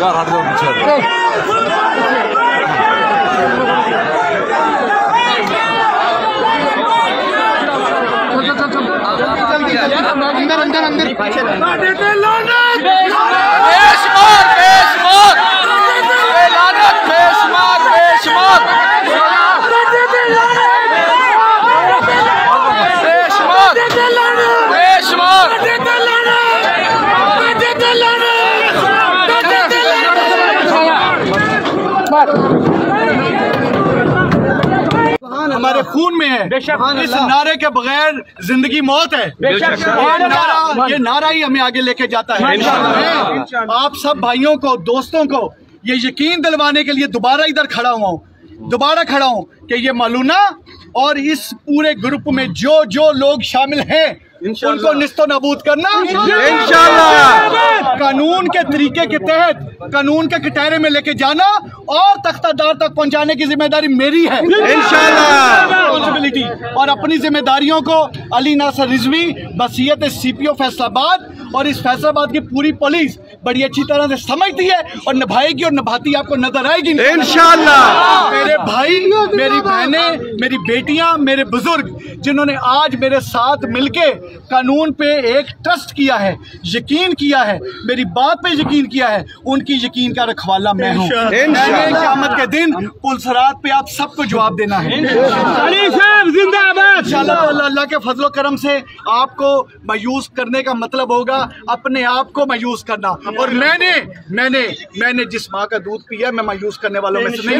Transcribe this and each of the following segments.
یار ہٹ اندر اندر اندر ہمارے خون میں ہے۔ اس نعرے کے بغیر زندگی موت ہے۔ یہ نعرہ ہی ہمیں آگے لے کے جاتا ہے۔ آپ سب بھائیوں کو دوستوں کو یہ یقین دلوانے کے لیے دوبارہ ادھر کھڑا ہوا ہوں۔ دوبارہ کھڑا ہوں کہ یہ مولونا اور اس پورے گروپ میں جو جو لوگ شامل ہیں ان کو نست و نبود کرنا۔ انشاءاللہ۔ قانون کے طریقے کے تحت قانون کے کٹہرے میں لے کے جانا اور تختہ دار تک پہنچانے کی ذمہ داری میری ہے۔ انشاءاللہ۔ اور اپنی ذمہ داریوں کو علی ناصر رضوی بصیت سی پی او فیصل آباد اور اس فیصل آباد کی پوری پولیس بڑی اچھی طرح سے سمجھتی ہے اور نبھائے گی اور نبھاتی آپ کو نظر آئے گی۔ انشاءاللہ۔ میری بیٹیاں میرے بزرگ جنہوں نے آج میرے ساتھ مل کے قانون پہ ایک ٹرسٹ کیا ہے یقین کیا ہے میری بات پہ یقین کیا ہے ان کی یقین کا رکھوالا میں ہوں۔ قیامت کے دن پلسرات پہ آپ سب کو جواب دینا ہے۔ اللہ کے فضل و کرم سے آپ کو مایوس کرنے کا مطلب ہوگا اپنے آپ کو مایوس کرنا۔ اور میں نے میں نے میں نے جس ماں کا دودھ پیا میں مایوس کرنے والوں میں سے نہیں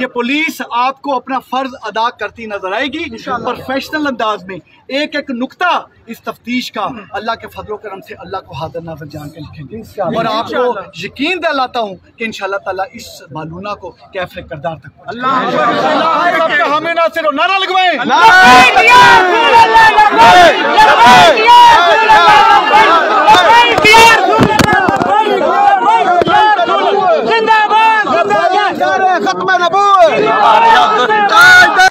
یہ پولیس آپ کو اپنا فرض ادا کرتی نظر آئے گی۔ پروفیشنل انداز میں ایک ایک نکتہ اس تفتیش کا اللہ کے فضل و کرم سے اللہ کو حاضر ناظر جان کے لکھیں گے۔ اور آپ کو یقین دلاتا ہوں کہ انشاءاللہ تعالی اس بالونہ کو کیفر کردار تک اللہ اللہ ہمیں نہ صرف نعرہ لگوائیں۔ ختم أنا أبوي